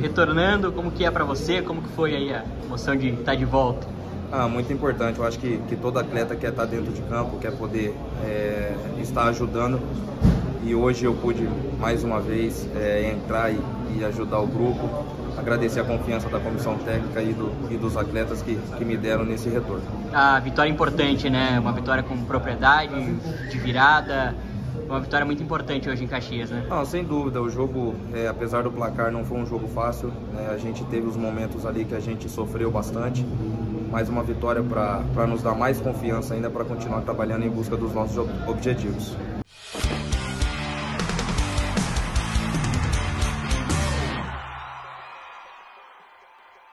retornando, como que é para você? Como que foi aí a emoção de estar tá de volta? Ah, muito importante. Eu acho que, que todo atleta quer estar dentro de campo, quer poder é, estar ajudando. E hoje eu pude mais uma vez é, entrar e, e, ajudar o grupo. Agradecer a confiança da comissão técnica e, do, e dos atletas que, que me deram nesse retorno. A vitória é importante, né? Uma vitória com propriedade, de virada uma vitória muito importante hoje em Caxias, né? Não, sem dúvida. O jogo, é, apesar do placar, não foi um jogo fácil. Né? A gente teve os momentos ali que a gente sofreu bastante. Mas uma vitória para nos dar mais confiança ainda para continuar trabalhando em busca dos nossos objetivos.